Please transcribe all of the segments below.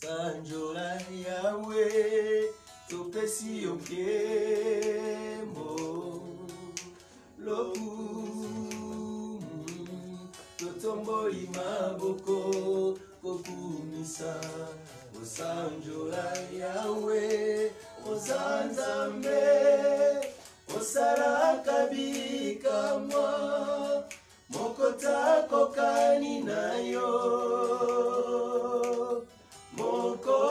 sanjola yawe topesi okemo lokumu totomboli maboko kokumisa. Osanjola yawe ozanzambe osalaka bikamwa mokotakokani na yo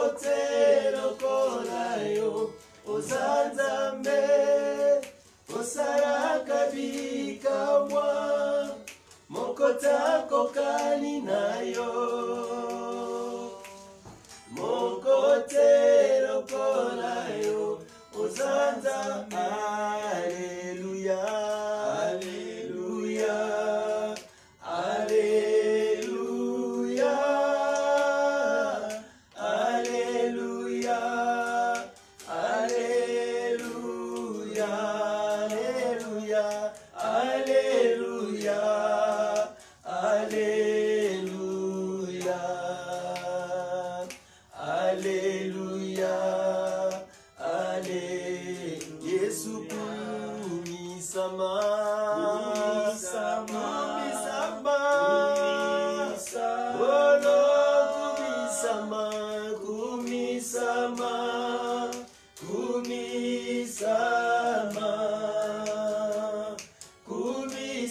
moko te lokola yo oza nzambe osalaka bikamwa mokotakokani na yo. Moko te lokola yo ozanza aleluya aleluya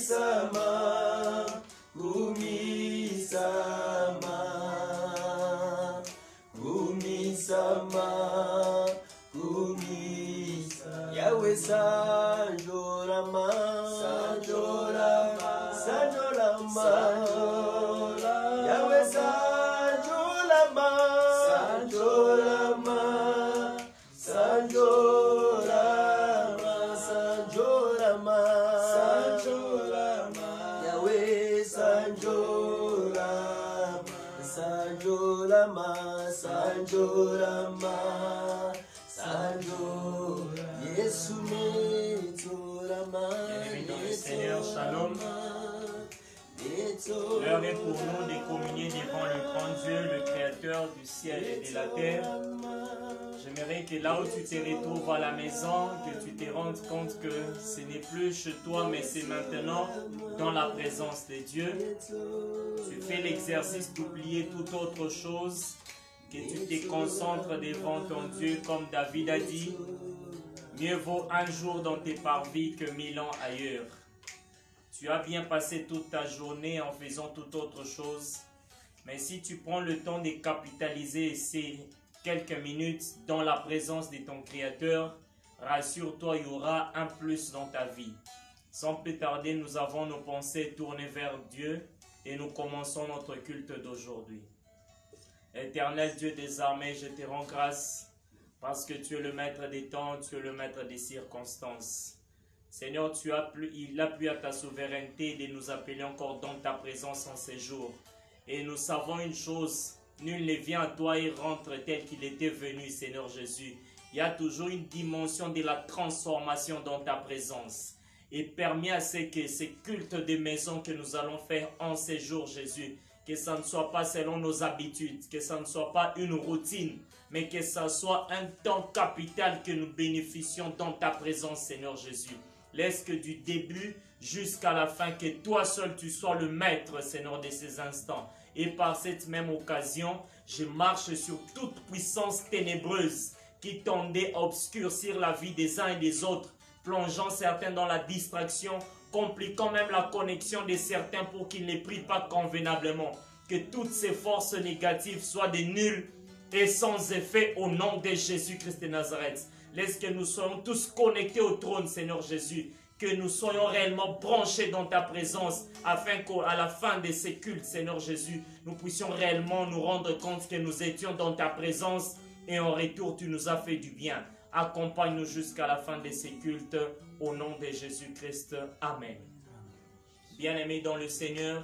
summer. Pour nous de communier devant le grand Dieu, le Créateur du ciel et de la terre. J'aimerais que là où tu te retrouves à la maison, que tu te rendes compte que ce n'est plus chez toi, mais c'est maintenant dans la présence de Dieu. Tu fais l'exercice d'oublier toute autre chose, que tu te concentres devant ton Dieu, comme David a dit. Mieux vaut un jour dans tes parvis que mille ans ailleurs. Tu as bien passé toute ta journée en faisant toute autre chose. Mais si tu prends le temps de capitaliser ces quelques minutes dans la présence de ton Créateur, rassure-toi, il y aura un plus dans ta vie. Sans plus tarder, nous avons nos pensées tournées vers Dieu et nous commençons notre culte d'aujourd'hui. Éternel Dieu des armées, je te rends grâce parce que tu es le maître des temps, tu es le maître des circonstances. Seigneur, tu as plu, il a plu à ta souveraineté de nous appeler encore dans ta présence en ces jours. Et nous savons une chose, nul ne vient à toi et rentre tel qu'il était venu, Seigneur Jésus. Il y a toujours une dimension de la transformation dans ta présence. Et permets à ce que ces cultes de maison que nous allons faire en ces jours, Jésus, que ça ne soit pas selon nos habitudes, que ça ne soit pas une routine, mais que ça soit un temps capital que nous bénéficions dans ta présence, Seigneur Jésus. Laisse que du début jusqu'à la fin, que toi seul tu sois le maître, Seigneur, de ces instants. Et par cette même occasion, je marche sur toute puissance ténébreuse qui tendait à obscurcir la vie des uns et des autres, plongeant certains dans la distraction, compliquant même la connexion de certains pour qu'ils ne prient pas convenablement. Que toutes ces forces négatives soient des nuls et sans effet au nom de Jésus-Christ de Nazareth. Laisse que nous soyons tous connectés au trône, Seigneur Jésus. Que nous soyons réellement branchés dans ta présence, afin qu'à la fin de ces cultes, Seigneur Jésus, nous puissions réellement nous rendre compte que nous étions dans ta présence et en retour, tu nous as fait du bien. Accompagne-nous jusqu'à la fin de ces cultes, au nom de Jésus-Christ. Amen. Bien-aimés dans le Seigneur,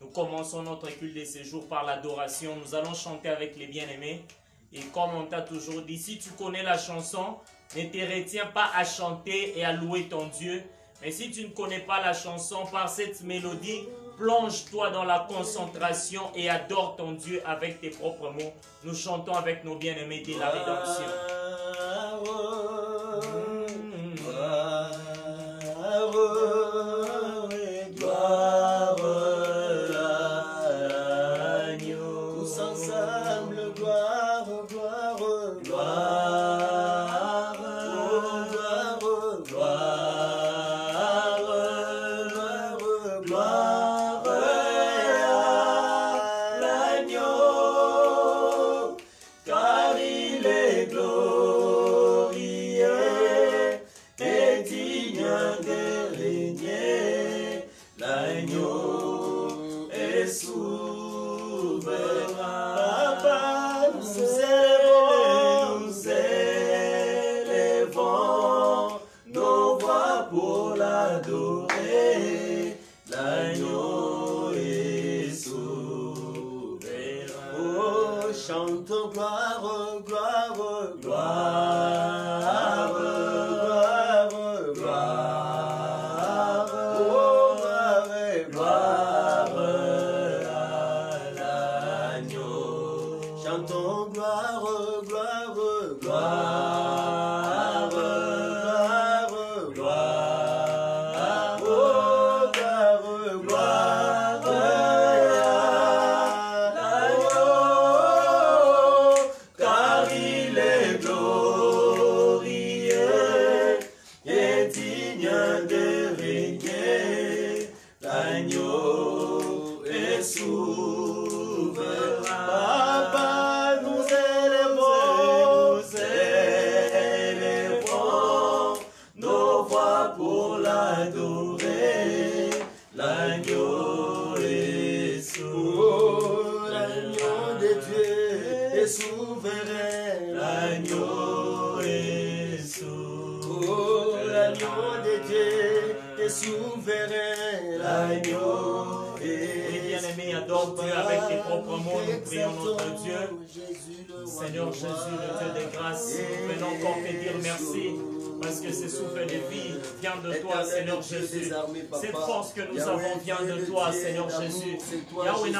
nous commençons notre culte de ce jour par l'adoration. Nous allons chanter avec les bien-aimés. Et comme on t'a toujours dit, si tu connais la chanson, ne te retiens pas à chanter et à louer ton Dieu. Mais si tu ne connais pas la chanson, par cette mélodie, plonge-toi dans la concentration et adore ton Dieu avec tes propres mots. Nous chantons avec nos bien-aimés de la rédemption. Jésus, le Dieu de grâce, nous venons encore te dire merci parce que ce souffle de vie vient de toi, Seigneur Jésus. Cette force que nous avons vient de toi, Seigneur Jésus. Yahweh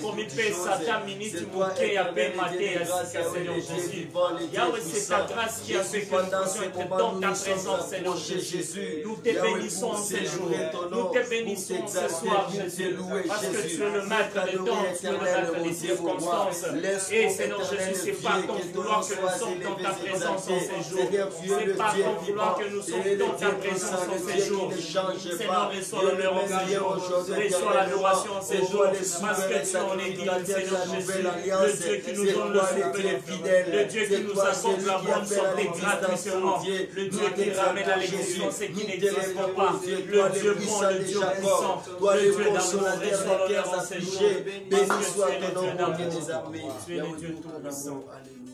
Komipesa ta minute mate ya sika, Seigneur Jésus. Yahweh, c'est ta grâce qui a fait que nous puissions être dans ta présence, Seigneur Jésus. Nous te bénissons en ce jour. Nous te bénissons ce soir, Jésus. Parce que tu es le maître des temps, tu es le maître des circonstances. Et Seigneur Jésus, c'est par ton vouloir que nous sommes dans ta présence en ces jours. C'est par ton vouloir que nous sommes dans ta présence en ces jours. Seigneur, reçois l'honneur en ces jours. Reçois l'adoration en ces jours. Parce que tu en es digne, Seigneur Jésus. Le Dieu qui nous donne le souffle de vie. Le Dieu qui nous accorde la bonne santé gratuitement. Le Dieu qui ramène à l'existence ce qui n'existe pas. Le Dieu bon, le Dieu puissant. Le Dieu d'amour. Reçois l'honneur en ces jours. Parce que tu es le Dieu d'amour. Tu es le Dieu tout-puissant.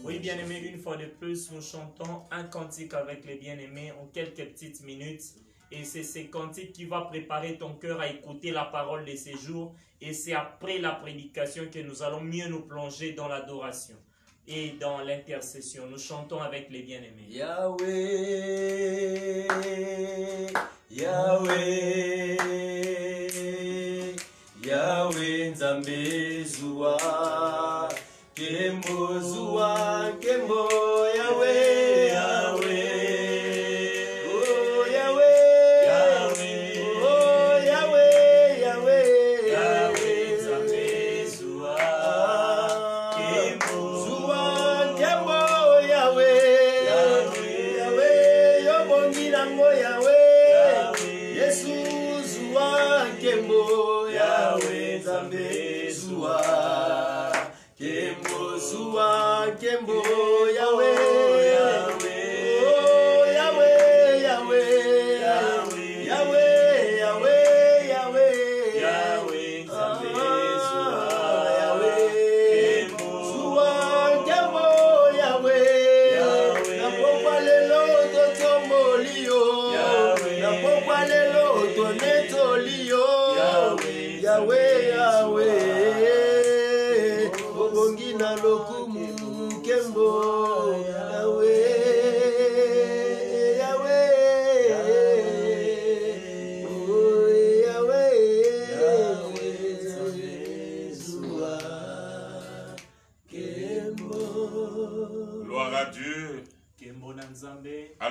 Oui, bien-aimés, une fois de plus, nous chantons un cantique avec les bien-aimés en quelques petites minutes. Et c'est ce cantique qui va préparer ton cœur à écouter la parole de ces jours. Et c'est après la prédication que nous allons mieux nous plonger dans l'adoration et dans l'intercession. Nous chantons avec les bien-aimés. Yahweh, Yahweh, Yahweh Nzambe Zua, Kembo Zua, Kembo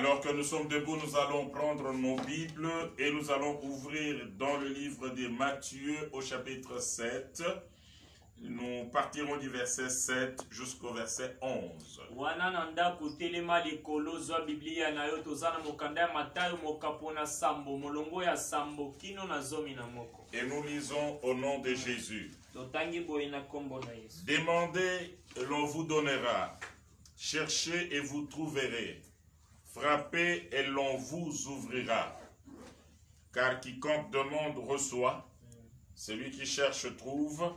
Alors que nous sommes debout, nous allons prendre nos Bibles et nous allons ouvrir dans le livre de Matthieu au chapitre 7. Nous partirons du verset 7 jusqu'au verset 11. wana na ndako telema likolo zwa biblia na yo toza na mokanda ya matayo mokapo na sambo molongo ya sambo kino na zomi na moko Et nous lisons au nom de Jésus. Demandez l'on vous donnera. Cherchez et vous trouverez. Frappez et l'on vous ouvrira. Car quiconque demande reçoit. Celui qui cherche trouve.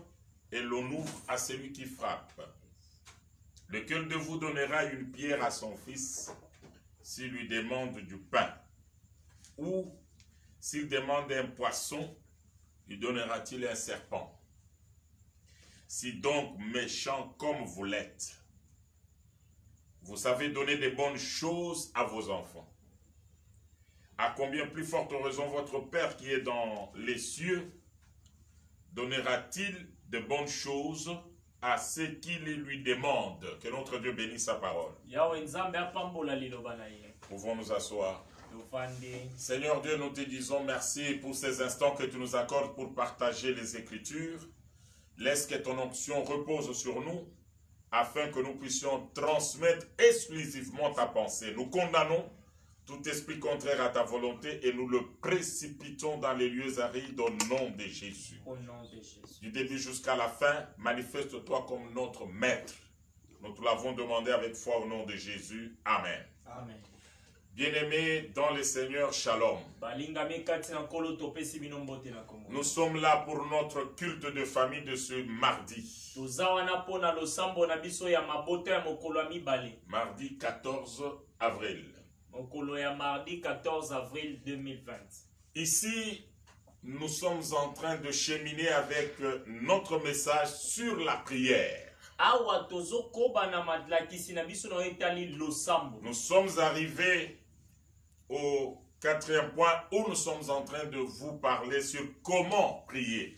Et l'on ouvre à celui qui frappe. Lequel de vous donnera une pierre à son fils s'il lui demande du pain? Ou s'il demande un poisson, lui donnera-t-il un serpent? Si donc méchant comme vous l'êtes, vous savez donner des bonnes choses à vos enfants, à combien plus forte raison votre Père qui est dans les cieux donnera-t-il de bonnes choses à ceux qui les lui demandent? Que notre Dieu bénisse sa parole. Pouvons nous asseoir? Seigneur Dieu, nous te disons merci pour ces instants que tu nous accordes pour partager les Écritures. Laisse que ton onction repose sur nous afin que nous puissions transmettre exclusivement ta pensée. Nous condamnons tout esprit contraire à ta volonté et nous le précipitons dans les lieux arides au nom de Jésus. au nom de jésus Du début jusqu'à la fin, manifeste-toi comme notre maître. Nous te l'avons demandé avec foi au nom de Jésus. Amen. amen Bien-aimés dans le Seigneur, shalom. Nous sommes là pour notre culte de famille de ce mardi. Mardi 14 avril. mokolo ya mardi 14 avril 2020 Ici, nous sommes en train de cheminer avec euh, notre message sur la prière. Nous sommes arrivés au quatrième point où nous sommes en train de vous parler sur comment prier.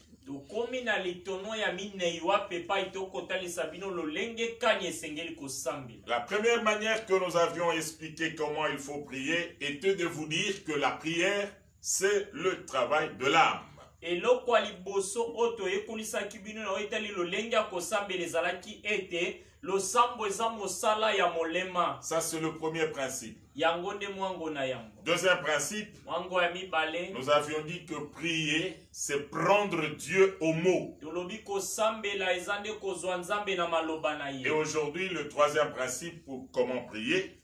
La première manière que nous avions expliqué comment il faut prier était de vous dire que la prière, c'est le travail de l'âme. eloko ya liboso oyo toyekolisaki bino na oyo etali lolenge ya kosambela ezalaki ete losambo eza mosala ya molema. Ça, c'est le premier principe. yango nde mwango na yango. Deuxième principe, mwango ya mibale. Nous avions dit que prier, c'est prendre Dieu au mot. tolobi kosambela eza nde kozwa nzambe na maloba na Et aujourd'hui, le troisième principe pour comment prier,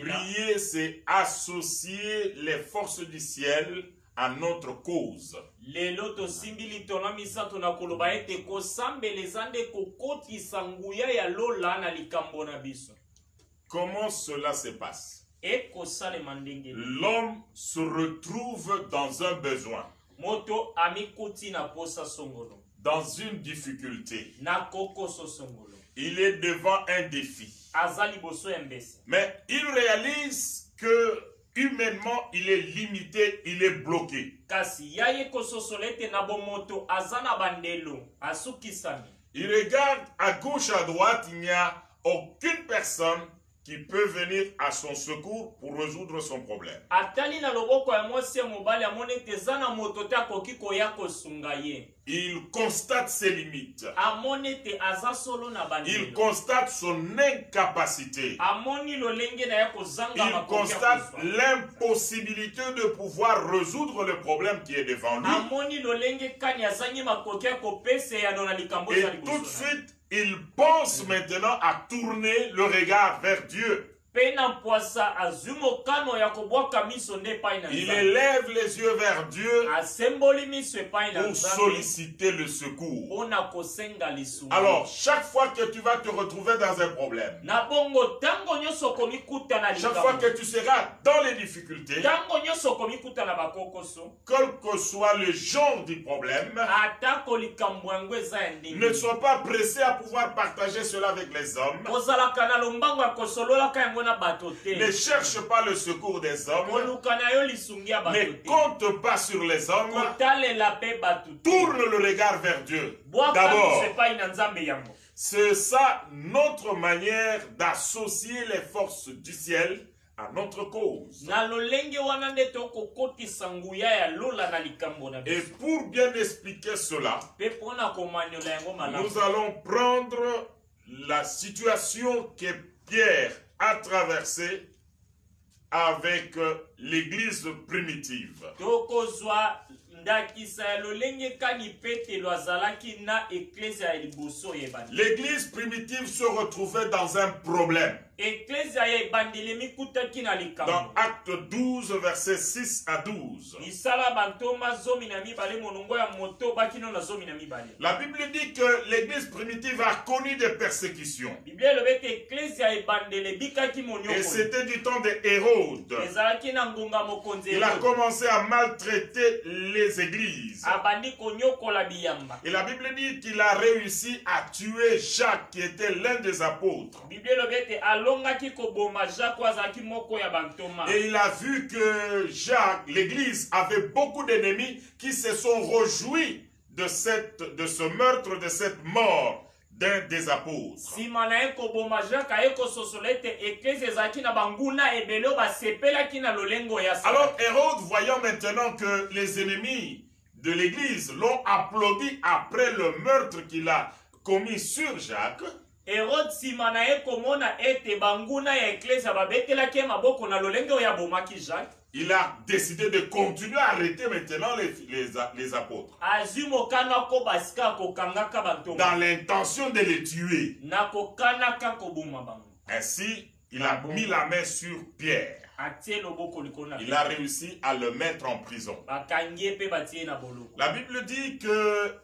prier, c'est associer les forces du ciel à notre cause. Lelo tosimbi litono misato na koloba ete kosambela eza nde kokotisa nguya ya lola na likambo na biso Comment cela se passe? Ekosalema ndenge? L'homme se retrouve dans un besoin, moto amikuti na posa songolo dans une difficulté. na kokoso songolo Il est devant un défi. aza liboso ya Mais il réalise que humainement, il est limité, il est bloqué. Il regarde à gauche, à droite, il n'y a aucune personne qui peut venir à son secours pour résoudre son problème. Il constate ses limites. Il constate son incapacité. Il constate l'impossibilité de pouvoir résoudre le problème qui est devant lui. Et tout de suite, il pense maintenant à tourner le regard vers Dieu. Il élève les yeux vers Dieu na pour solliciter le secours. Alors, chaque fois que tu vas te retrouver dans un problème, chaque fois que tu seras dans les difficultés, quel que soit le genre du problème, ne sois pas pressé à pouvoir partager cela avec les hommes. Ne cherche pas le secours des hommes. Ne te compte pas sur les hommes. Tourne le regard vers Dieu. D'abord, c'est ça notre manière d'associer les forces du ciel à notre cause. Et pour bien expliquer cela, nous allons prendre la situation que Pierre a traversée avec euh, l'église primitive. L'église primitive se retrouvait dans un problème. Dans Acte 12, versets 6 à 12. misala bantoma zomi na mibale molongo ya motoba kino na zomi na mibale La Bible dit que l'église primitive a connu des persécutions. Et c'était du temps de Hérode. Il a commencé à maltraiter les églises. Et la Bible dit qu'il a réussi à tuer Jacques, qui était l'un des apôtres. Et il a vu que Jacques, l'église, avait beaucoup d'ennemis qui se sont réjouis de, cette, de ce meurtre, de cette mort d'un des apôtres. Alors Hérode, voyant maintenant que les ennemis de l'église l'ont applaudi après le meurtre qu'il a commis sur Jacques, herode nsima na ye komona ete banguna ya eklesi babetelaki ye maboko na lolenge oyo abomaki jacques. Il a décidé de continuer à arrêter maintenant les, les, les apôtres, dans l'intention de les tuer. Ainsi, il a mis la main sur Pierre. Il a réussi à le mettre en prison. La Bible dit que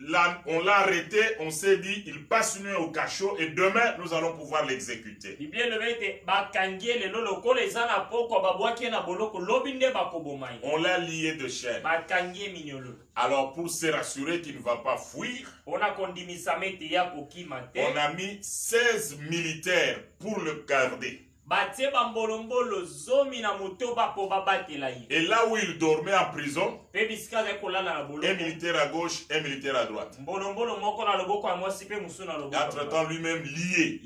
là, on l'a arrêté, on s'est dit, il passe une nuit au cachot et demain, nous allons pouvoir l'exécuter. On l'a lié de chaîne. minyolo Alors, pour se rassurer qu'il ne va pas fuir, on a mis 16 militaires pour le garder. Et là où il dormait en prison, un militaire à gauche, un militaire à droite. Entre-temps, lui-même lié.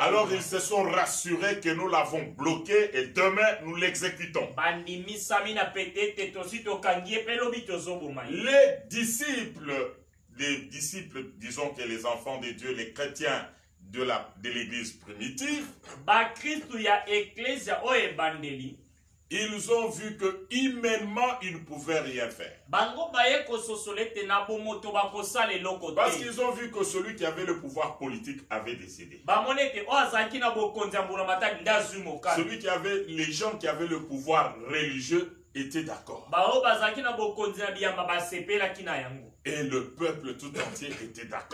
Alors, ils se sont rassurés que nous l'avons bloqué et demain, nous l'exécutons. Les disciples, les disciples, disons que les enfants de Dieu, les chrétiens de la de l'église primitive, ils ont vu que humainement ils ne pouvaient rien faire. Parce qu'ils ont vu que celui qui avait le pouvoir politique avait décédé. Celui qui avait, les gens qui avaient le pouvoir religieux étaient d'accord. Et le peuple tout entier était d'accord.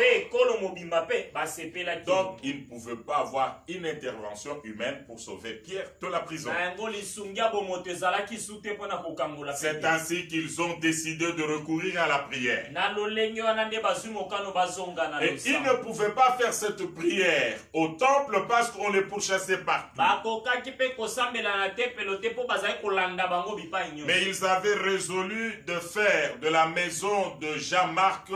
Donc, ils ne pouvaient pas avoir une intervention humaine pour sauver Pierre de la prison. C'est ainsi qu'ils ont décidé de recourir à la prière. Et ils ne pouvaient pas faire cette prière au temple parce qu'on les pourchassait partout. Mais ils avaient résolu de faire de la maison de Jean-Marc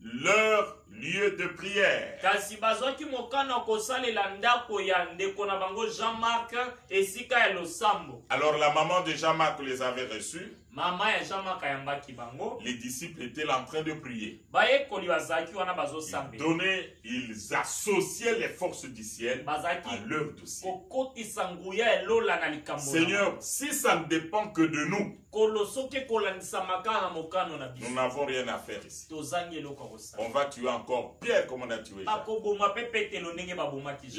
leur lieu de prière. kasi bazwaki mokano kosalela ndako ya ndeko na bango jean-mark esika ya losambo Alors la maman de Jean-Marc les avait reçus. Les disciples étaient là en train de prier. Ils donnaient, ils associaient les forces du ciel à na likambo na Seigneur, si ça ne dépend que de nous, nous n'avons rien à faire ici. On va tuer encore Pierre comme on a tué.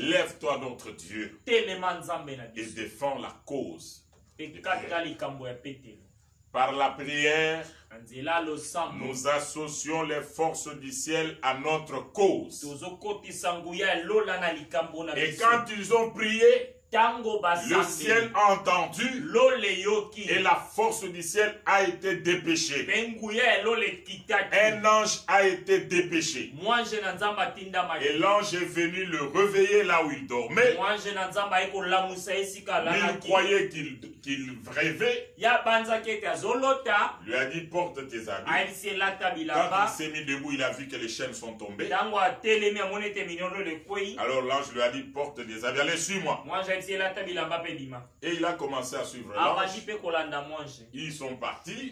Lève-toi notre Dieu et défends la cause. Par la prière, nous associons les forces du ciel à notre cause. Et quand ils ont prié, le ciel a entendu et la force du ciel a été dépêchée. Un ange a été dépêché. Et l'ange est venu le réveiller là où il dormait. il croyait qu'il qu'il rêvait. lui a dit porte tes habits. elata Quand il s'est mis debout, il a vu que les chaînes sont tombées. Alors l'ange lui a dit porte des habits. Allez, suis-moi. Et il a commencé à suivre l'ange. Ils sont partis.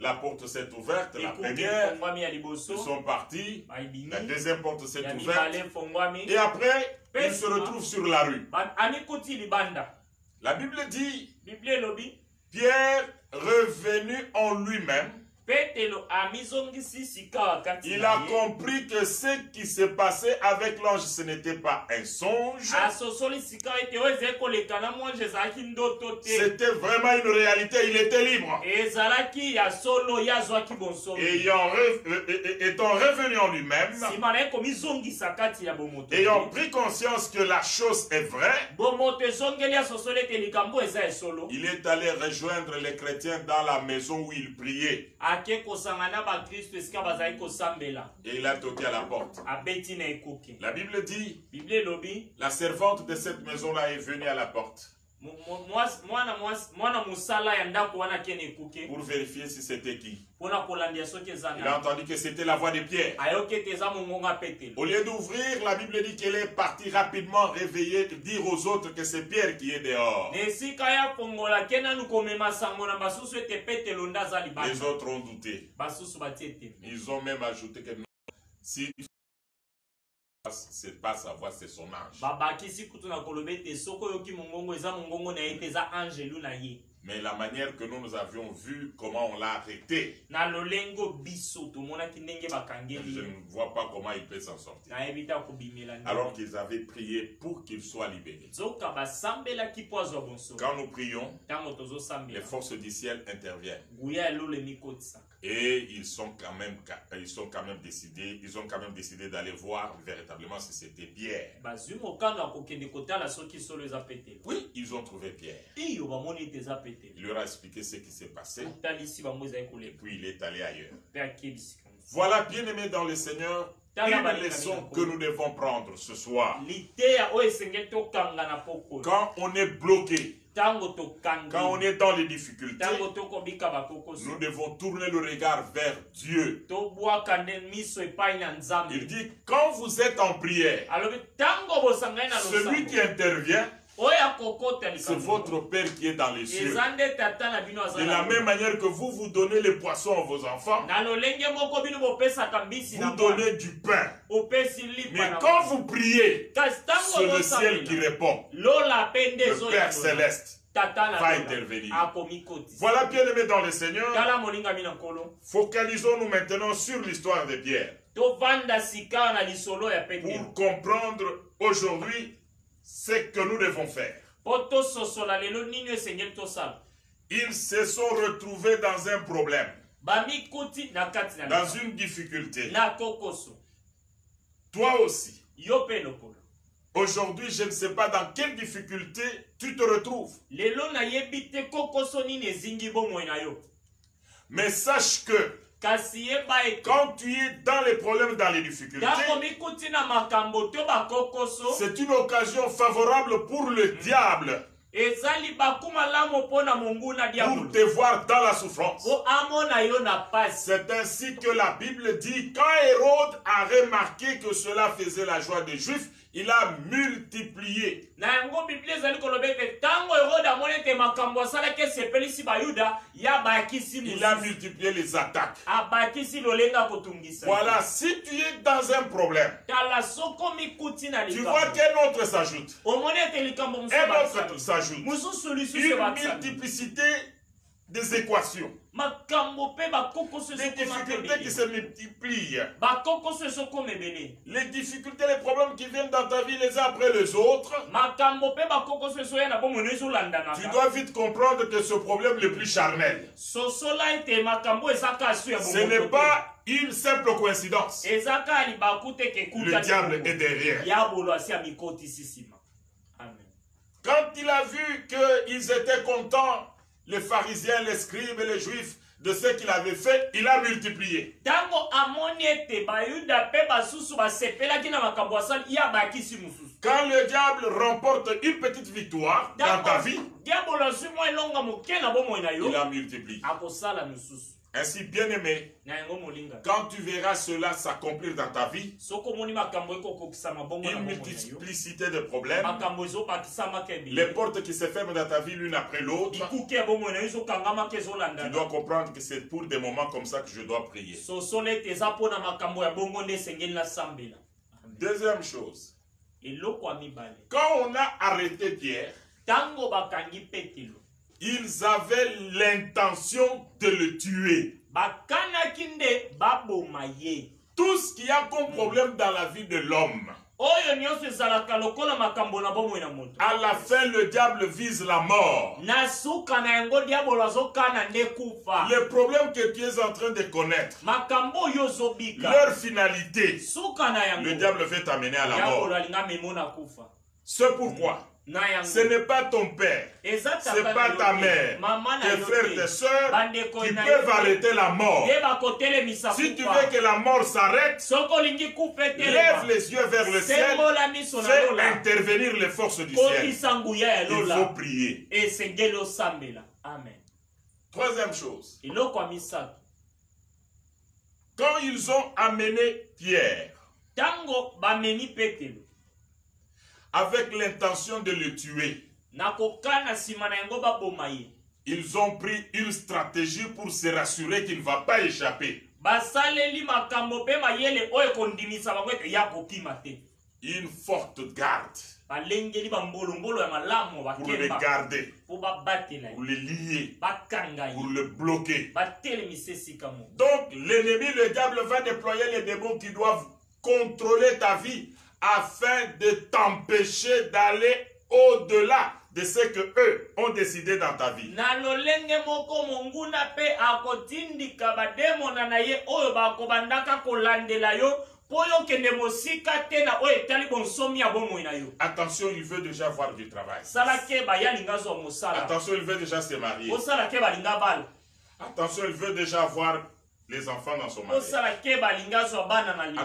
La porte s'est ouverte. La première. Ils sont partis. La deuxième porte s'est ouverte. Et après, ils se retrouvent sur la rue. La Bible dit Pierre, revenu en lui-même, il a compris que ce qui se passait avec l'ange, ce n'était pas un songe. C'était vraiment une réalité. Il était libre. Ayant re- euh, euh, étant revenu en lui-même, ayant pris conscience que la chose est vraie, il est allé rejoindre les chrétiens dans la maison où il priait. Ake kosanga na bakristo esika bazali kosambela. Et il a toqué à la porte. abeti na ekuke La Bible dit, elobi. la servante de cette maison-là est venue à la porte mwana mwasi- mwana mosala ya ndako wana ake na ekuke pour vérifier si c'était qui. mpona kolandia soki eza Il a entendu que c'était la voix de Pierre. ayoki ete eza mongonga petelo Au lieu d'ouvrir, la Bible dit qu'elle est partie rapidement réveiller, dire aux autres que c'est Pierre qui est dehors. na esika ya kongola ke nanu komema sango na basusu ete petelo nde aza Les autres ont douté. basusu batie ete Ils ont même ajouté que si c'est pas sa voix, c'est son ange. Mais la manière que nous, nous avions vu comment on l'a arrêté, je ne vois pas comment il peut s'en sortir. Alors qu'ils avaient prié pour qu'il soit libéré. Quand nous prions, les forces du ciel interviennent. Et ils sont quand même, ils sont quand même décidés, ils ont quand même décidé d'aller voir véritablement si c'était Pierre. Oui, ils ont trouvé Pierre. Il leur a expliqué ce qui s'est passé. Et koleka puis il est allé ailleurs. akebisika Voilà, bien-aimés dans le Seigneur, une leçon que nous devons prendre ce soir. pokolo Quand on est bloqué, quand on est dans les difficultés, nous devons tourner le regard vers Dieu. Il dit, quand vous êtes en prière, celui qui intervient, c'est votre Père qui est dans les cieux. De la même manière que vous vous donnez les poissons à vos enfants, vous donnez du pain. Mais quand vous priez, c'est le ciel qui répond. Le Père céleste va intervenir. Voilà, bien-aimés dans le Seigneur, focalisons-nous maintenant sur l'histoire de Pierre. Pour comprendre aujourd'hui ce que nous devons faire. Ils se sont retrouvés dans un problème, dans une difficulté. Toi aussi. Aujourd'hui, je ne sais pas dans quelle difficulté tu te retrouves. Mais sache que quand tu es dans les problèmes, dans les difficultés, bakokoso c'est une occasion favorable pour le diable. Na monguna pour te voir dans la souffrance. pasi C'est ainsi que la Bible dit, quand Hérode a remarqué que cela faisait la joie des Juifs, il a multiplié. Il a multiplié les attaques. Voilà, si tu es dans un problème, tu vois qu'un autre s'ajoute. Un autre s'ajoute. Une multiplicité des équations. Des difficultés qui se multiplient. Les difficultés, les problèmes qui viennent dans ta vie les uns après les autres. Tu dois vite comprendre que ce problème le plus charnel, ce n'est pas une simple coïncidence. Le diable est derrière. Quand il a vu qu'ils étaient contents, les pharisiens, les scribes et les juifs, de ce qu'il avait fait, il a multiplié. Quand le diable remporte une petite victoire dans ta vie, il a multiplié. Ainsi, bien-aimé, quand tu verras cela s'accomplir dans ta vie, une multiplicité de problèmes, les portes qui se ferment dans ta vie l'une après l'autre, tu dois comprendre que c'est pour des moments comme ça que je dois prier. Deuxième chose, quand on a arrêté Pierre, ils avaient l'intention de le tuer. Tout ce qu'il y a comme problème dans la vie de l'homme, à la fin, le diable vise la mort. Les problèmes que tu es en train de connaître, leur finalité, le diable veut t'amener à la mort. C'est pourquoi? Ce n'est pas ton père, eza c'est pas ta mère, tes frères, tes te soeurs qui peuvent arrêter la mort. Si tu veux que la mort s'arrête, lève les yeux vers le ciel, fais intervenir les forces du ciel. Il faut prier. amen. Troisième chose, quand ils ont amené Pierre avec l'intention de le tuer, ils ont pris une stratégie pour se rassurer qu'il ne va pas échapper. Une forte garde. Pour le garder, pour le lier, pour le bloquer. Donc l'ennemi, le diable, va déployer les démons qui doivent contrôler ta vie afin de t'empêcher d'aller au-delà de ce que eux ont décidé dans ta vie. Attention, il veut déjà avoir du travail. Attention, il veut déjà se marier. Attention, il veut déjà avoir les enfants dans son libala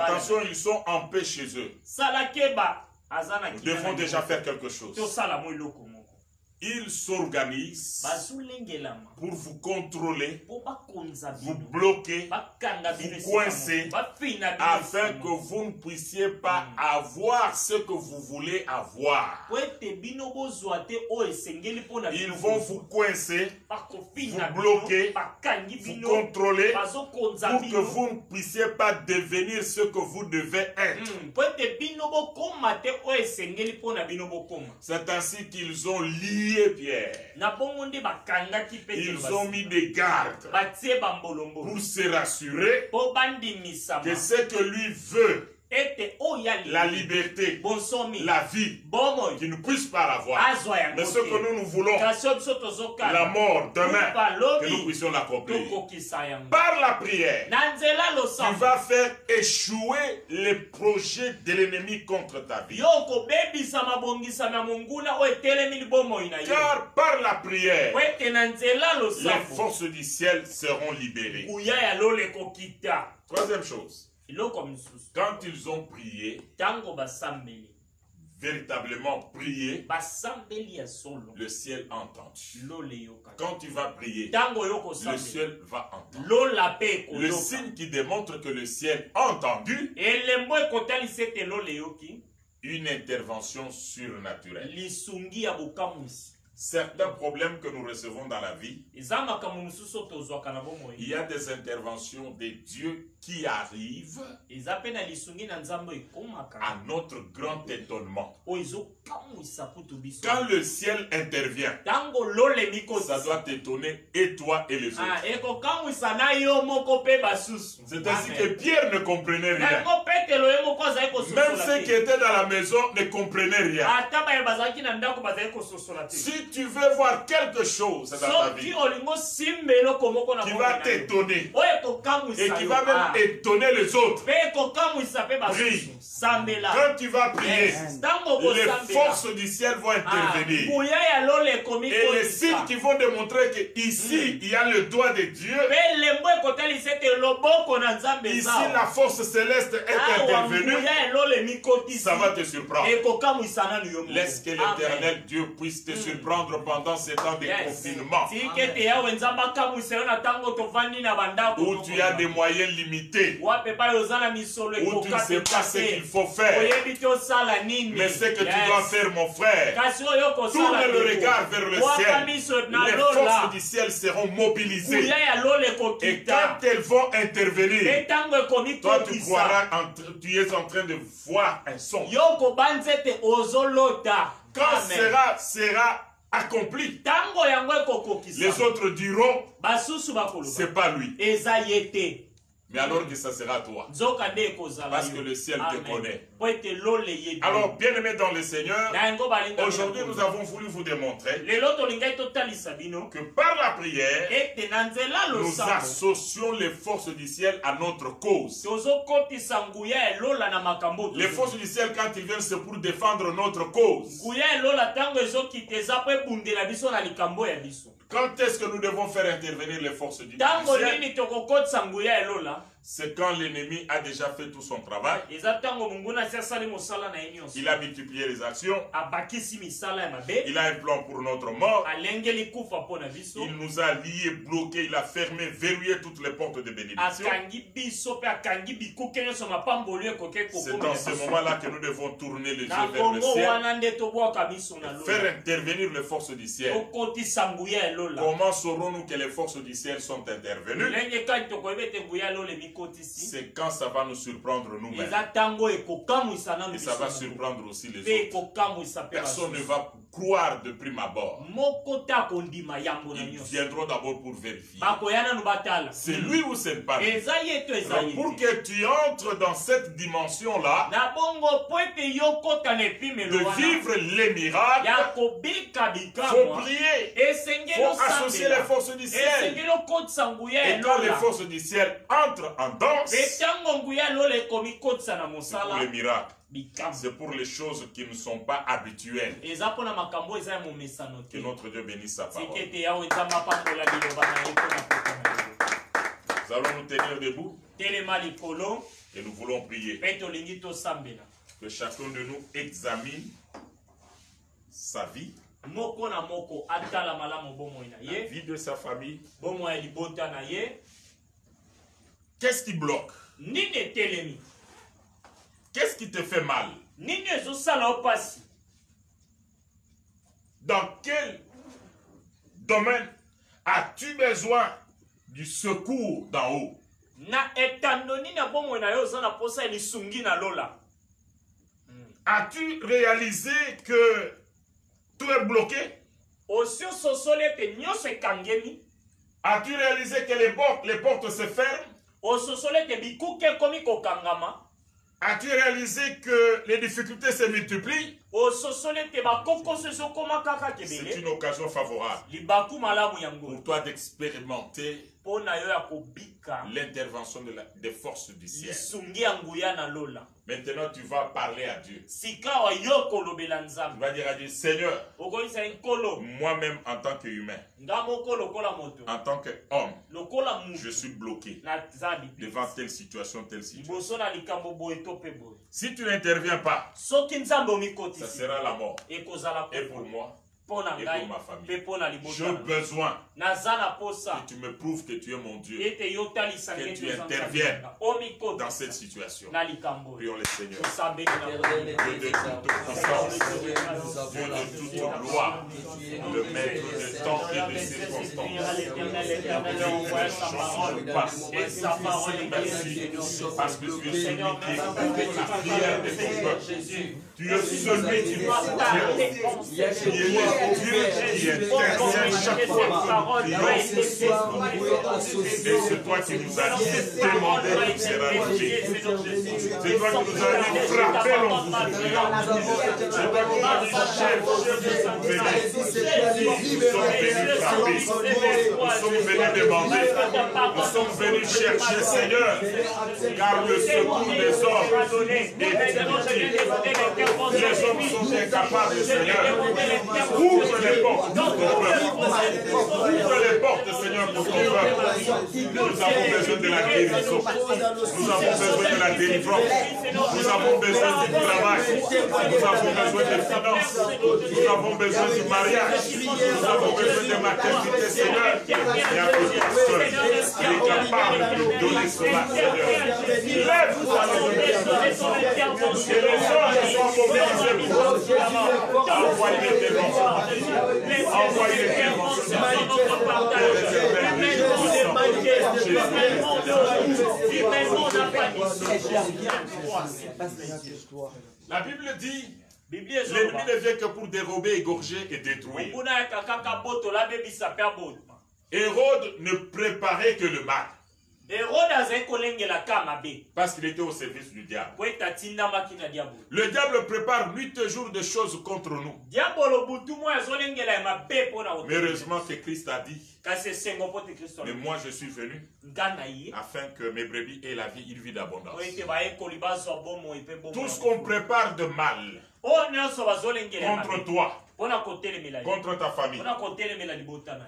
Attention, ils sont en paix chez eux. Nous devons déjà faire quelque chose. Ils s'organisent pour vous contrôler, vous bloquer, vous coincer, afin que vous ne puissiez pas avoir ce que vous voulez avoir. Ils vont vous coincer, vous bloquer, vous contrôler, pour que vous ne puissiez pas devenir ce que vous devez être. Mm, C'est ainsi qu'ils ont lié fusillé Pierre. Ils ont mis des gardes pour se rassurer que ce que lui veut la liberté, la vie, bomoi. Qu'il ne puisse pas l'avoir. Mais ce que nous, nous voulons, la mort demain, que nous puissions l'accomplir. Par la prière, tu vas faire échouer les projets de l'ennemi contre ta vie. Car par la prière, les forces du ciel seront libérées. Troisième chose, quand ils ont prié, véritablement prié, le ciel a entendu. lola eyokaka Quand tu vas prier, le ciel va entendre. Le signe qui démontre que le ciel a entendu une intervention surnaturelle. Certains problèmes que nous recevons dans la vie, il y a des interventions de Dieu qui ekomaka à notre grand étonnement. biso Quand le ciel intervient, ça doit t'étonner et toi et les Ah, autres. C'est ainsi que Pierre ne comprenait rien. Même ceux qui étaient dans la maison ne comprenaient rien. te Si tu veux voir quelque chose dans ta vie qui va t'étonner et qui va Ah. Même étonner les autres, Prie. quand tu vas prier, les forces du ciel vont intervenir. lola ekomi Et les signes qui vont démontrer que ici, il y a le doigt de Dieu. Ici, la force céleste est intervenue. Ça va te surprendre. Laisse que l'éternel Dieu puisse te surprendre pendant ces temps de confinement. Où tu as des moyens limités, où tu ne sais pas ce qu'il faut faire. Mais ce que tu dois faire, mon frère, tourne le regard vers le ciel. Les forces du ciel seront mobilisées. Et quand elles vont intervenir, toi tu croiras, en tu es en train de voir un son. Quand Amen. sera, sera accompli, les autres diront, c'est pas lui. Mais alors que ça sera toi. Parce que le ciel te connaît. Alors, bien-aimés dans le Seigneur, aujourd'hui nous avons voulu vous démontrer que par la prière, nous associons les forces du ciel à notre cause. Les forces du ciel, quand ils viennent, c'est pour défendre notre cause. Quand est-ce que nous devons faire intervenir les forces du ciel C'est quand l'ennemi a déjà fait tout son travail. Il a multiplié les actions. Il a un plan pour notre mort. Il nous a liés, bloqués. Il a fermé, verrouillé toutes les portes de bénédiction. C'est dans ce moment-là que nous devons tourner les yeux vers le ciel. Faire intervenir les forces du ciel. Comment saurons-nous que les forces du ciel sont intervenues? C'est quand ça va nous surprendre nous-mêmes. Et ça va surprendre aussi les autres. Personne ne va croire de prime abord. Ils viendront d'abord pour vérifier. C'est lui ou c'est pas lui? Alors, pour que tu entres dans cette dimension-là, de vivre les miracles, kobika faut prier. esengeli faut associer les forces du ciel. Et quand les forces du ciel entrent en danse, pour les miracles. C'est pour les choses qui ne sont pas habituelles. Que notre Dieu bénisse sa parole. Nous allons nous tenir debout. Et nous voulons prier. Que chacun de nous examine sa vie, la vie de sa famille. Qu'est-ce qui bloque? Qu'est-ce qui te fait mal? Dans quel domaine as-tu besoin du secours d'en haut? Na bomoi na oza na posa ya lisungi na lola. As-tu réalisé que tout est bloqué? Osi ososoli ete nyonso ekangemi. As-tu réalisé que les portes, les portes se ferment? As-tu réalisé que les difficultés se multiplient? Kaka C'est une occasion favorable. Pour toi d'expérimenter l'intervention de des forces du ciel. Maintenant, tu vas parler à Dieu. Tu vas dire à Dieu, Seigneur, moi-même en tant qu'humain, en tant qu'homme, je suis bloqué devant telle situation, telle situation. Si tu n'interviens pas, ça sera la mort. Et pour moi, et pour ma famille. j'ai besoin. Que tu me prouves que tu es mon Dieu. Que tu interviennes nzambe. dans cette situation. Prions le Seigneur. Dieu de toute puissance, Dieu de toute gloire, que le maître Dieu, de Seigneur. temps et de circonstances. Et sa parole est Merci. Parce que tu es celui qui Seigneur, écoute la prière de ton peuple. Tu es celui qui doit le ô Dieu qui tu es intercède chaque fois. Et c'est toi qui nous as demandé de. C'est toi qui nous as vous ouvrira. C'est toi qui nous as venez. Nous sommes venus frapper. Nous sommes venus demander. Nous sommes venus chercher, Seigneur. Car le secours des hommes est inutile. Hommes sont incapables, Seigneur. Ouvre les portes. Ouvre les portes, Seigneur, pour ton peuple. Nous avons besoin de la guérison. Nous avons besoin de la délivrance. Nous avons besoin du travail. Nous avons besoin des finances. Nous avons besoin du mariage. Nous avons besoin de maternité, Seigneur. Il n'y a que toi seul qui est capable de donner cela, Seigneur. Lève-toi, les Et les hommes sont mobilisés pour envoyer des démons. Envoyer des démons. La Bible dit l'ennemi ne vient que pour dérober, égorger et détruire. Hérode ne préparait que le mal parce qu'il était au service du diable. Le diable prépare nuit et jour des choses contre nous. Mais heureusement que Christ a dit Mais moi je suis venu afin que mes brebis aient la vie, une vie d'abondance. Tout ce qu'on prépare de mal contre toi, contre ta famille,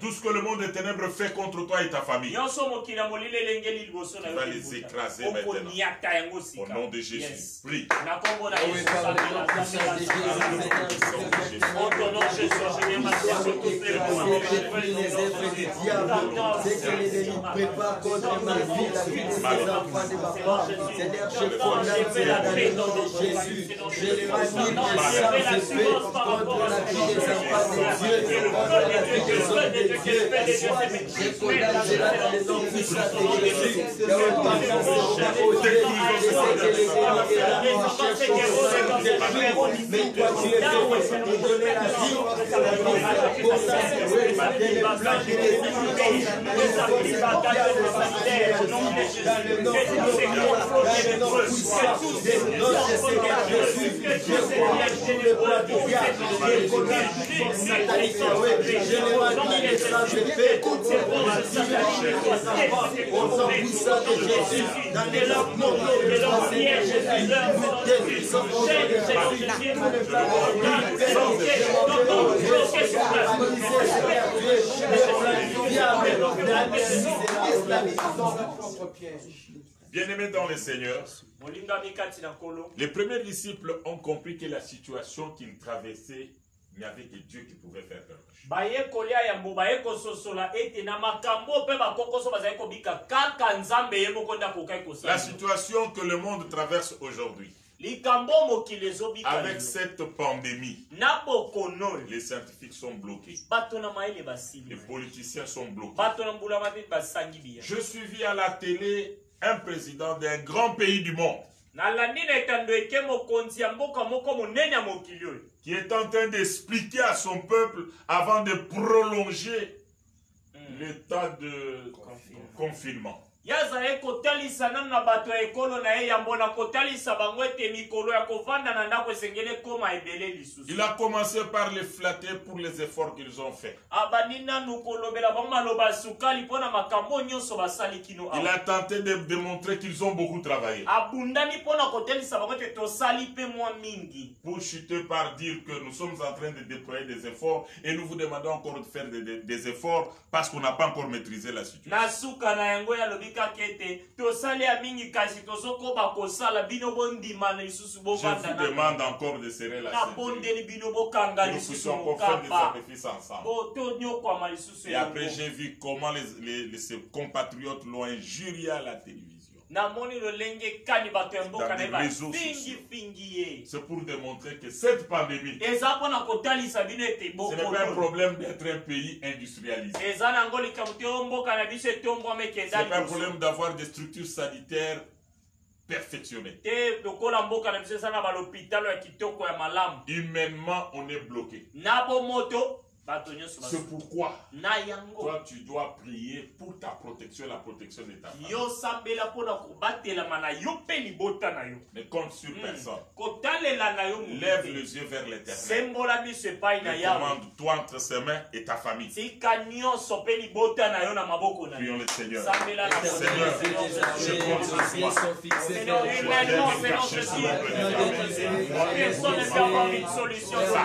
tout ce que le monde des ténèbres fait contre toi et ta famille, Tu vas les écraser maintenant. au nom de Jésus, Yes. prie. je les contre la vie je contre la des enfants de. Je toi, commande Bien-aimés dans le Seigneur, les premiers disciples ont compris que la situation qu'ils traversaient, il n'y avait que Dieu qui pouvait faire quelque chose. bayekoli ayambo baye kososola ete na makambo mpe bakokoso bazali kobika. Kaka nzambe ye moko nde akokaki La situation que le monde traverse aujourd'hui, avec cette pandémie, les scientifiques sont bloqués, les politiciens sont bloqués. Je suivis à la télé un président d'un grand pays du monde nalandi na etando eke mokonzi ya mboka moko monene ya mokili oyo? Qui est en train d'expliquer à son peuple avant de prolonger Mm. l'état de Confinement. confinement. Ye azalaki kotalisa nanu na bato ya ekolo na ye yambo na kotalisa bango ete mikolo ya kovanda na ndako esengeli ekóma ebele lisusu Il a commencé par les flatter pour les efforts qu'ils ont faits. abandi nanu kolobela bango maloba ya sukali mpo na makambo nyonso basali kino Il a tenté de démontrer qu'ils ont beaucoup travaillé. abundani mpo na kotelisa bango ete tosali mpe mwa mingi Pour chuter par dire que nous sommes en train de déployer des efforts et nous vous demandons encore de faire des, des- des efforts parce qu'on n'a pas encore maîtrisé la situation. na suka na yango yalobi kaka ete tosali ya mingi kasi tozokoba kosala bino bondima na lisusu Je bovanda vous na demande encore de serrer la ceinture. nabondeli bino bokanga lisusu puissions encore faire des mokamba sacrifices ensemble. bo tonyokwama lisusu Et après, j'ai vu comment les, les- les- ses compatriotes l'ont injurié à la télévision. C'est pour démontrer que cette pandémie, ce n'est pas un problème d'être un pays industrialisé. eza nango likambo te o mboka na biso etombwama Ce n'est pas un problème d'avoir des structures sanitaires malamu. Humainement, on est bloqué. C'est pourquoi toi, tu dois prier pour ta protection, la protection de ta famille. Ne compte sur Mm. personne. Lève les yeux vers l'éternel. Recommande-toi entre ses mains et ta famille. Prions le Seigneur. Seigneur, je compte sur toi. Seigneur, humainement, personne ne peut avoir une solution sans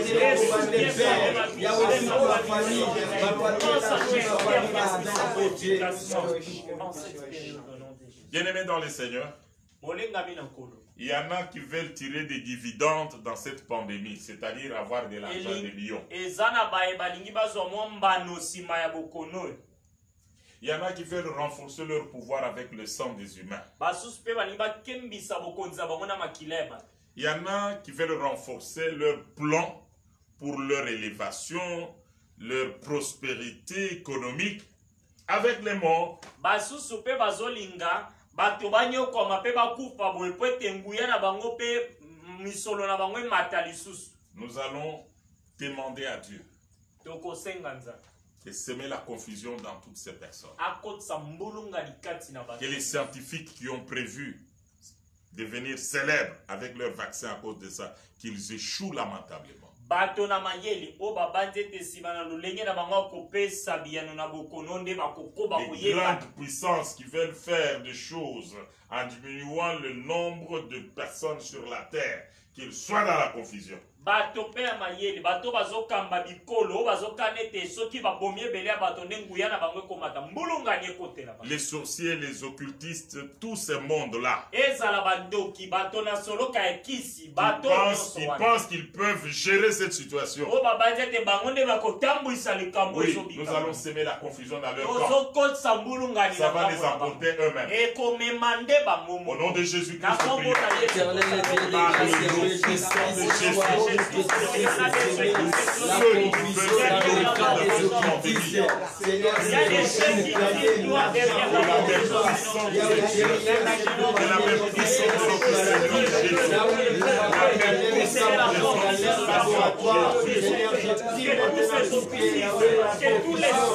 Bien-aimés dans le Seigneur, il y en a qui veulent tirer des dividendes dans cette pandémie, c'est-à-dire avoir de l'argent des millions. Il y en a qui veulent renforcer leur pouvoir avec le sang des humains. Il y en a qui veulent renforcer leur plan pour leur élévation, leur prospérité économique avec les morts. basusu mpe bazolinga bato mpe bakufa boye mpo ete nguya na bango mpe misolo na bango emata lisusu Nous allons demander à Dieu tokosenga nzambe de semer la confusion dans toutes ces personnes. Que les scientifiques qui ont prévu devenir célèbres avec leur vaccin à cause de ça, qu'ils échouent lamentablement. Bato na mayele oyo babandi ete nsima na lolenge na bango ya kopesa biyano na bokono nde bakokoba Les koyeba grandes puissances qui veulent faire des choses en diminuant le nombre de personnes sur la terre, qu'ils soient dans la confusion. Bato mpe ya mayele bato bazokamba bikolo oyo bazokana ete soki babomi ebele ya bato nde nguya na bango ekomata mbulungani ekotela bango Les sorciers, les occultistes, tous ces mondes-là, ezala bandoki bato na soloka ya kisi ils bato pensent, qu'ils peuvent gérer cette situation. oyo babandi ete bango nde bakotambwisa likambo Oui, nous allons semer la confusion dans leur camp. tozokotisa mbulungani Ça va les emporter eux-mêmes. ekomema nde bango Au nom de Jésus-Christ, na kombo na yesu de Jésus. Tous les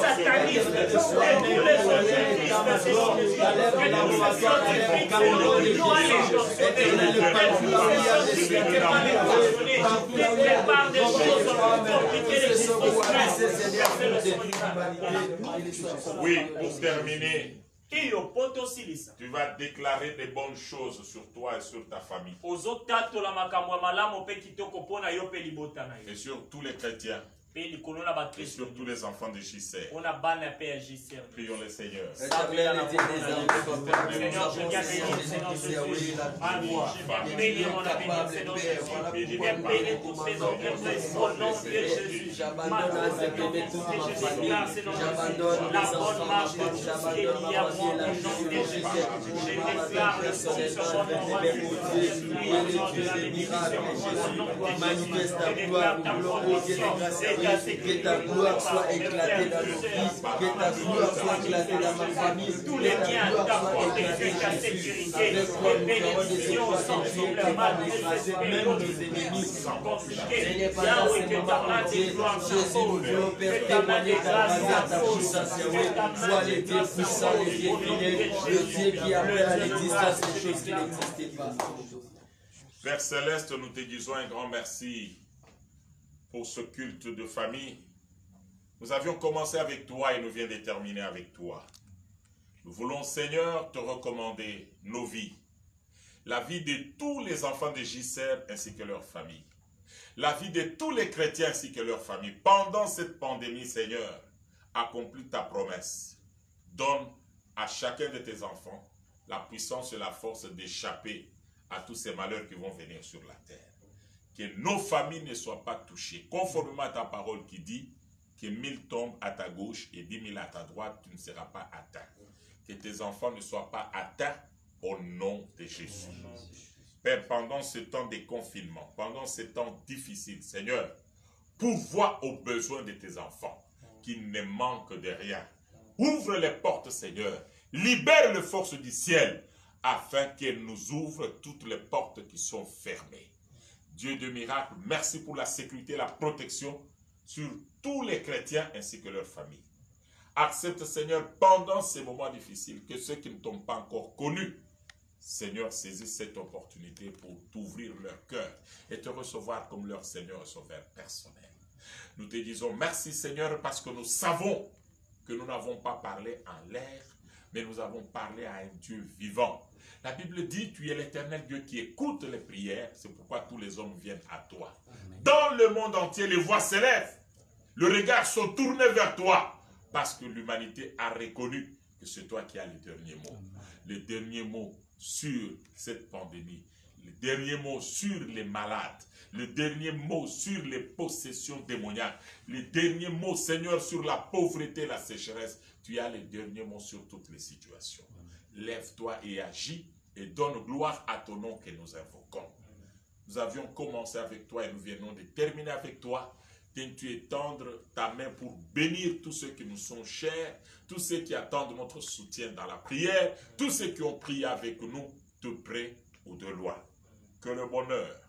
satanistes, tous les occultistes, Des choses pour compliquer. Oui, pour terminer, tu vas déclarer des bonnes choses sur toi et sur ta famille. Et sur tous les chrétiens. Et bakristo sur tous les enfants de JC. mpona bana mpe ya jiser Prions le Seigneur. Seigneur, je viens bénir, Seigneur Jésus. Je viens bénir mon Seigneur Jésus. Je viens bénir ces au nom de Jésus. Maintenant, je Seigneur Jésus, mes la bonne marche de femme. tout ce qui est J'abandonne lié à ma moi fille, au la nom vie de Jésus. Je Je déclare le fonctionnement au nom de la bénédiction au nom Jésus. Je déclare ta protection, que ta gloire soit éclatée dans nos vies, que ta gloire soit éclatée dans ma famille, Tous les que ta biens, gloire ta sécurité, Avec toi, les nous avons des bénédictions sont même nos ennemis. Yahweh, que ta main de gloire que Père ta main de ta grâce Toi, de le Dieu puissant, le Dieu fidèle, le Dieu qui a Jésus. fait à l'existence des choses qui n'existaient pas. Père Céleste, nous te disons un grand merci pour ce culte de famille. Nous avions commencé avec toi et nous venons de terminer avec toi. Nous voulons, Seigneur, te recommander nos vies, la vie de tous les enfants de Gisèle ainsi que leurs familles, la vie de tous les chrétiens ainsi que leurs familles. Pendant cette pandémie, Seigneur, accomplis ta promesse. Donne à chacun de tes enfants la puissance et la force d'échapper à tous ces malheurs qui vont venir sur la terre. Que nos familles ne soient pas touchées, conformément à ta parole qui dit que mille tombent à ta gauche et dix mille à ta droite, tu ne seras pas atteint. Que tes enfants ne soient pas atteints au nom de Jésus. Père, pendant ce temps de confinement, pendant ce temps difficile, Seigneur, pourvois aux besoins de tes enfants, qu'ils ne manquent de rien. Ouvre les portes, Seigneur. Libère les forces du ciel, afin qu'elles nous ouvrent toutes les portes qui sont fermées. Dieu de miracles, merci pour la sécurité et la protection sur tous les chrétiens ainsi que leurs familles. Accepte, Seigneur, pendant ces moments difficiles, que ceux qui ne t'ont pas encore connus, Seigneur, saisis cette opportunité pour t'ouvrir leur cœur et te recevoir comme leur Seigneur et Sauveur personnel. Nous te disons merci, Seigneur, parce que nous savons que nous n'avons pas parlé en l'air, mais nous avons parlé à un Dieu vivant. La Bible dit, tu es l'éternel Dieu qui écoute les prières, c'est pourquoi tous les hommes viennent à toi. Dans le monde entier, les voix s'élèvent, le regard sont tournés vers toi, parce que l'humanité a reconnu que c'est toi qui as le dernier mot. Le dernier mot sur cette pandémie, le dernier mot sur les malades, le dernier mot sur les possessions démoniaques, le dernier mot, Seigneur, sur la pauvreté, la sécheresse. Tu as le dernier mot sur toutes les situations. Lève-toi et agis et donne gloire à ton nom que nous invoquons. Nous avions commencé avec toi et nous venons de terminer avec toi. Viens-tu étendre ta main pour bénir tous ceux qui nous sont chers, tous ceux qui attendent notre soutien dans la prière, tous ceux qui ont prié avec nous de près ou de loin. Que le bonheur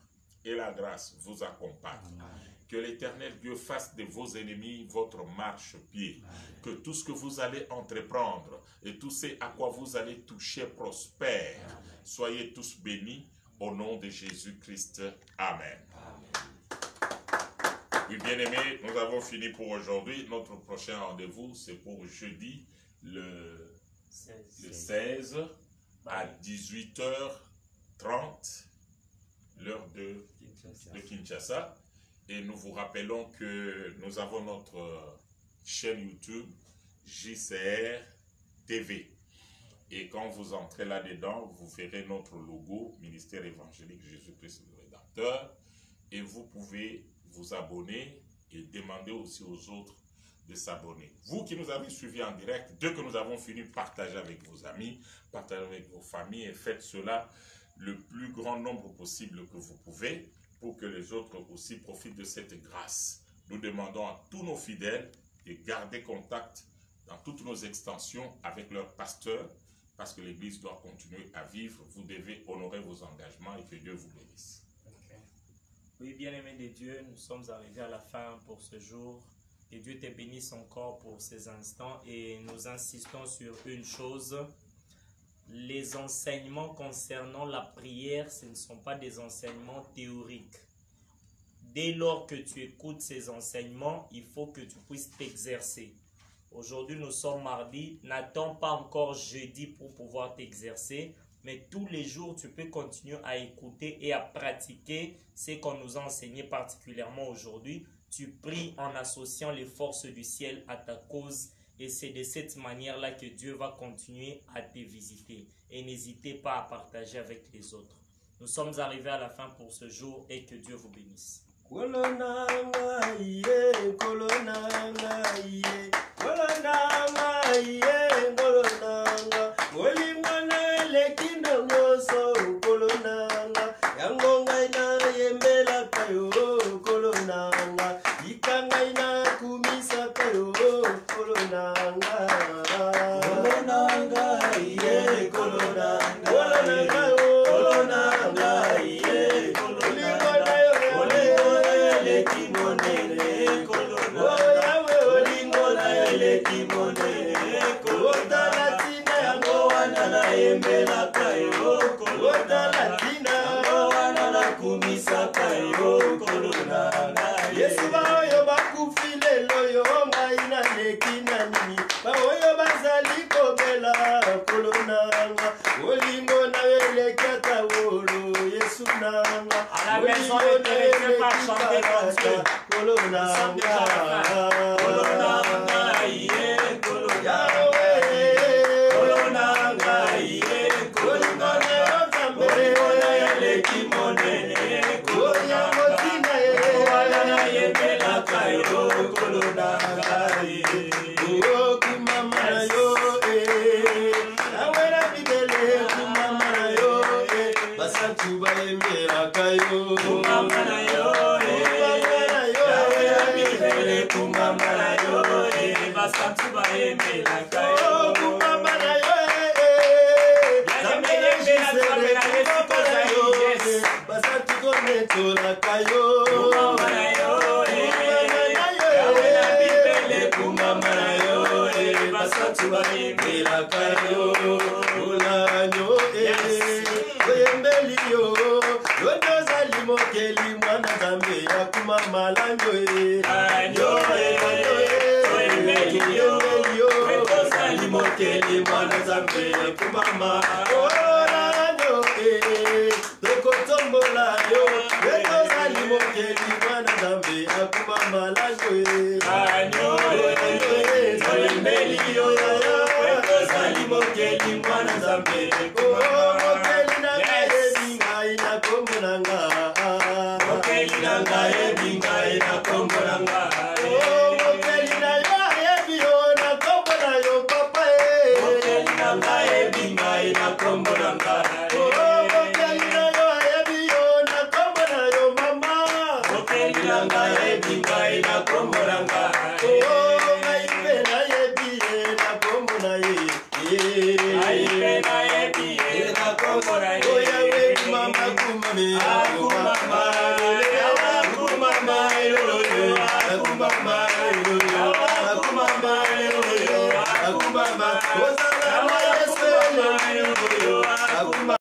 et la grâce vous accompagnent. Que l'éternel Dieu fasse de vos ennemis votre marche-pied. Que tout ce que vous allez entreprendre et tout ce à quoi vous allez toucher prospère. Soyez tous bénis au nom de Jésus-Christ. Amen. Oui, bien aimés, nous avons fini pour aujourd'hui. Notre prochain rendez-vous, c'est pour jeudi, le, le 16 à 18h30, l'heure de, de Kinshasa. Et nous vous rappelons que nous avons notre chaîne YouTube JCR TV. Et quand vous entrez là-dedans, vous verrez notre logo, Ministère évangélique Jésus-Christ le Rédempteur. Et vous pouvez vous abonner et demander aussi aux autres de s'abonner. Vous qui nous avez suivis en direct, dès que nous avons fini, partagez avec vos amis, partagez avec vos familles et faites cela le plus grand nombre possible que vous pouvez pour que les autres aussi profitent de cette grâce. Nous demandons à tous nos fidèles de garder contact dans toutes nos extensions avec leurs pasteurs parce que l'Église doit continuer à vivre. Vous devez honorer vos engagements et que Dieu vous bénisse. Oui, bien-aimés de Dieu, nous sommes arrivés à la fin pour ce jour. Et Dieu te bénisse encore pour ces instants. Et nous insistons sur une chose les enseignements concernant la prière, ce ne sont pas des enseignements théoriques. Dès lors que tu écoutes ces enseignements, il faut que tu puisses t'exercer. Aujourd'hui, nous sommes mardi. N'attends pas encore jeudi pour pouvoir t'exercer. Mais tous les jours, tu peux continuer à écouter et à pratiquer ce qu'on nous a enseigné particulièrement aujourd'hui. Tu pries en associant les forces du ciel à ta cause et c'est de cette manière-là que Dieu va continuer à te visiter. Et n'hésitez pas à partager avec les autres. Nous sommes arrivés à la fin pour ce jour et que Dieu vous bénisse. ebele kumbamba eh, eh, eh, na yo basantu bayemelaka kumbamba na yo. Yayembeyembe na twambe na yesu koza yo basantu konetolaka